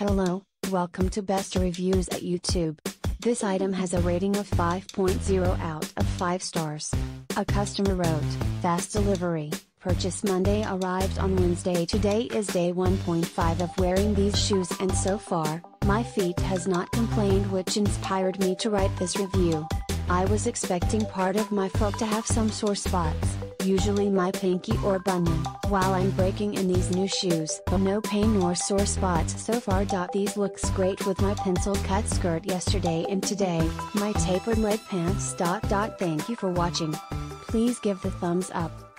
Hello, welcome to Best Reviews at YouTube. This item has a rating of 5.0 out of 5 stars. A customer wrote, Fast delivery, purchase Monday arrived on Wednesday. Today is day 1.5 of wearing these shoes and so far, my feet has not complained which inspired me to write this review. I was expecting part of my foot to have some sore spots, usually my pinky or bunion, while I'm breaking in these new shoes. But no pain nor sore spots so far. These looks great with my pencil cut skirt yesterday and today, my tapered leg pants. Thank you for watching. Please give the thumbs up.